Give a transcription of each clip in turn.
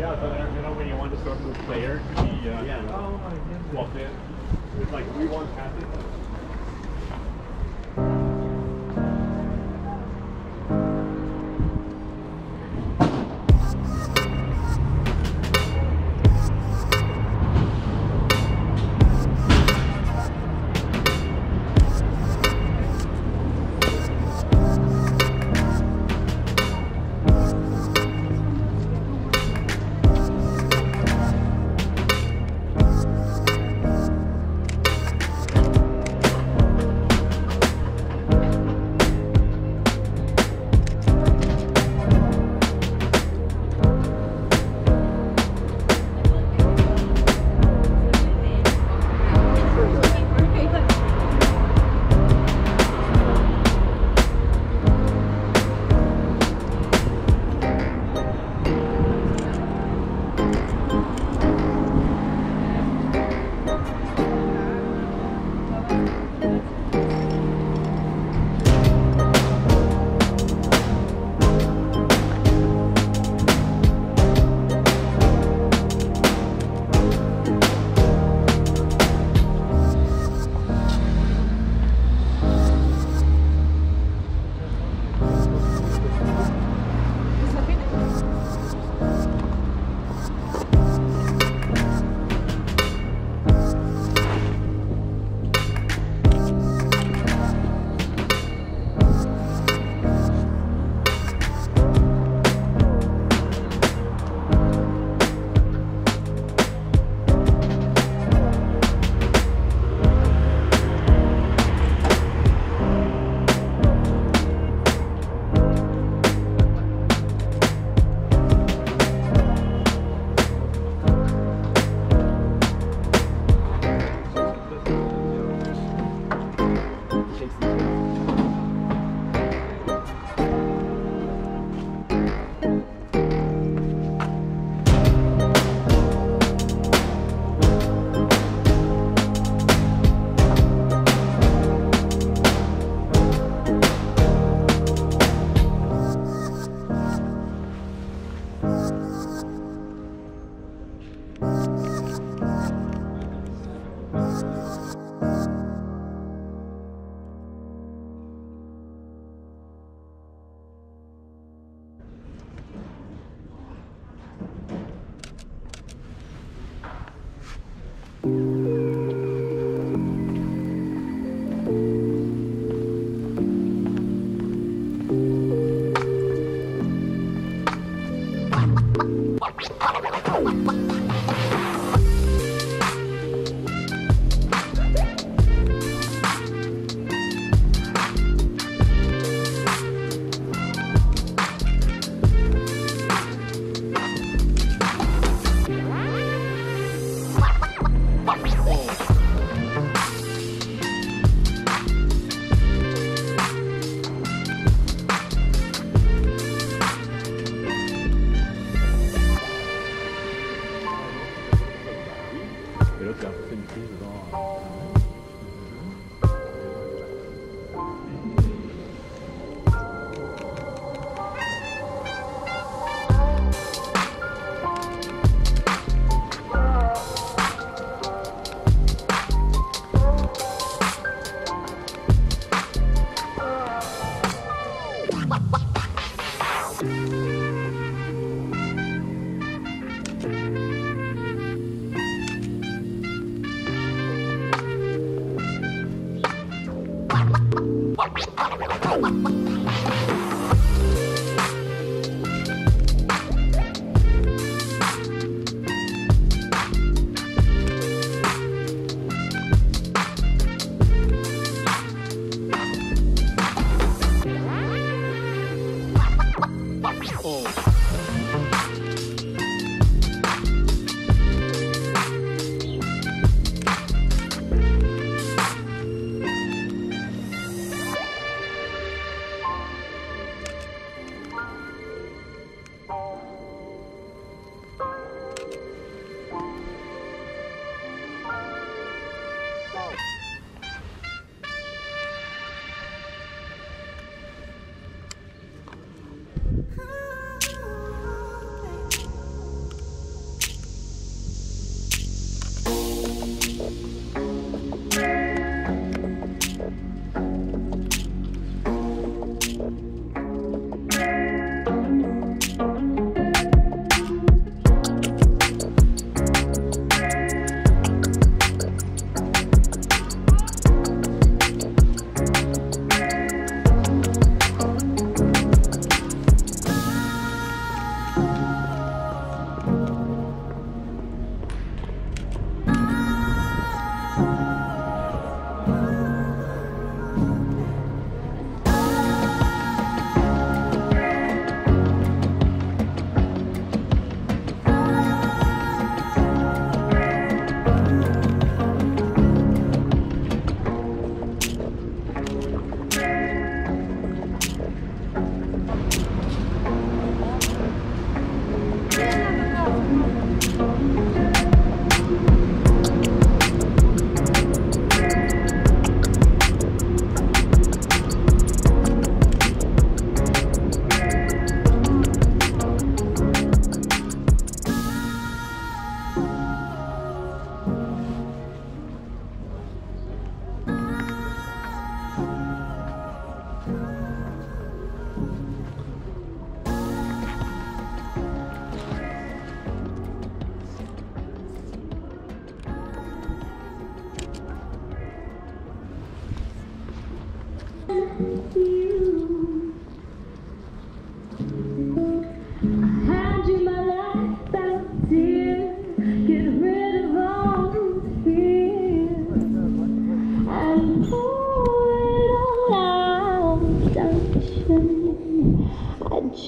Yeah, so there, you know, when you want to start a new player, the uh, Yeah. oh swap in. It's like we want pass it.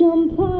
Jump